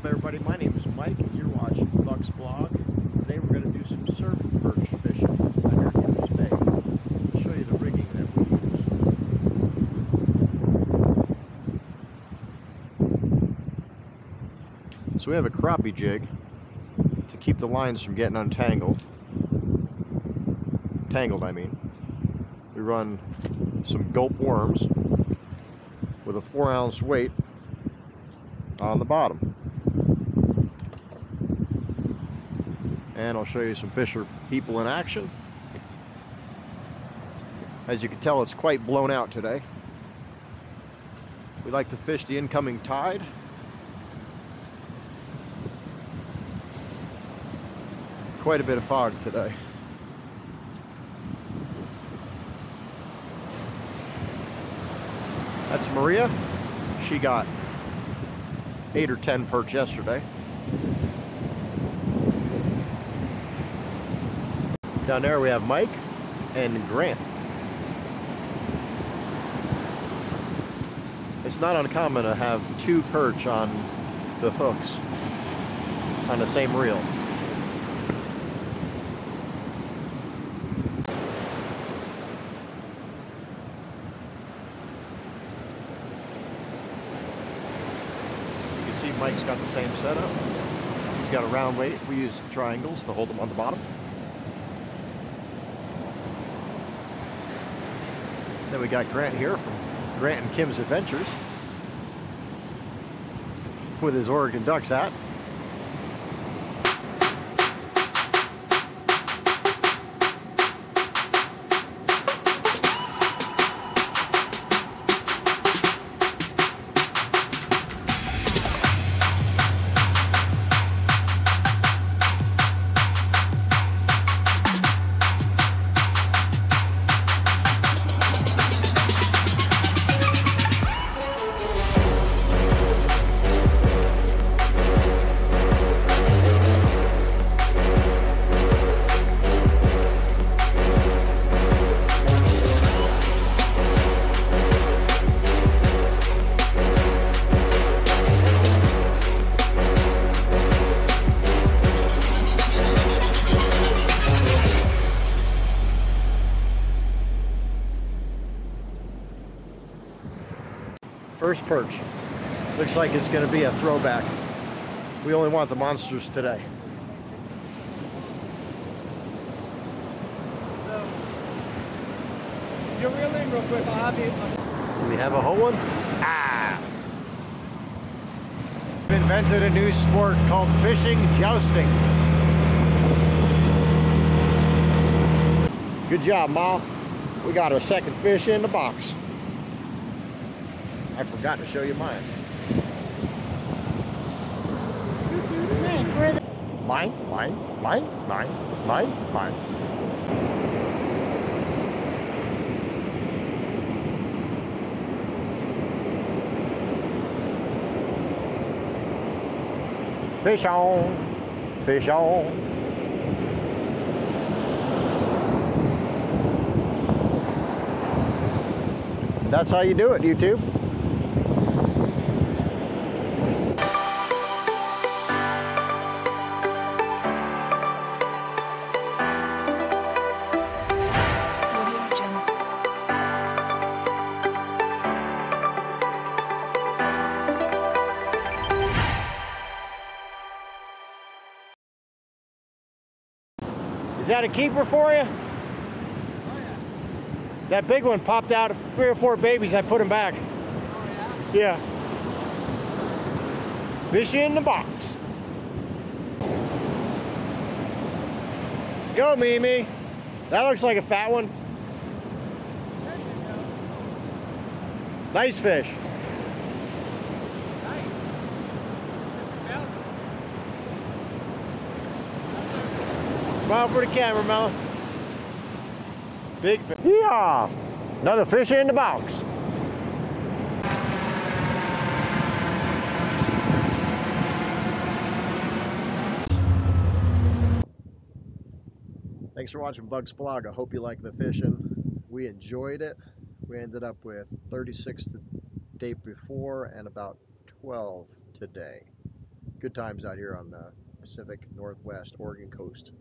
up everybody? My name is Mike and you're watching Buck's Blog. Today we're going to do some surf perch fishing under Coos Bay. I'll show you the rigging that. So we have a crappie jig to keep the lines from getting untangled. Tangled, I mean. We run some gulp worms with a four ounce weight on the bottom. And I'll show you some fisher people in action. As you can tell, it's quite blown out today. We like to fish the incoming tide. Quite a bit of fog today. That's Maria. She got eight or ten perch yesterday. Down there we have Mike and Grant. It's not uncommon to have two perch on the hooks on the same reel. You see Mike's got the same setup. He's got a round weight. We use triangles to hold them on the bottom. Then we got Grant here from Grant and Kim's Adventures with his Oregon Ducks hat. First perch. Looks like it's going to be a throwback. We only want the monsters today. So, you reel in real quick. I'll have you. Do we have a whole one? Ah! We've invented a new sport called fishing jousting. Good job, Ma. We got our second fish in the box. I forgot to show you mine. Mine, mine, mine, mine, mine, mine. Fish on, fish on. That's how you do it, YouTube. That a keeper for you? That big one popped out three or four babies. I put them back. Yeah. Fish in the box. Go, Mimi. That looks like a fat one. Nice fish. Smile for the camera, Melon. Big fish. Yeah. Another fish in the box. Thanks for watching Buck's Blog. I hope you like the fishing. We enjoyed it. We ended up with 36 the day before and about 12 today. good times out here on the Pacific Northwest Oregon coast.